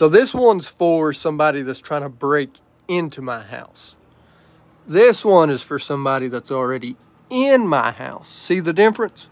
So this one's for somebody that's trying to break into my house. This one is for somebody that's already in my house. See the difference?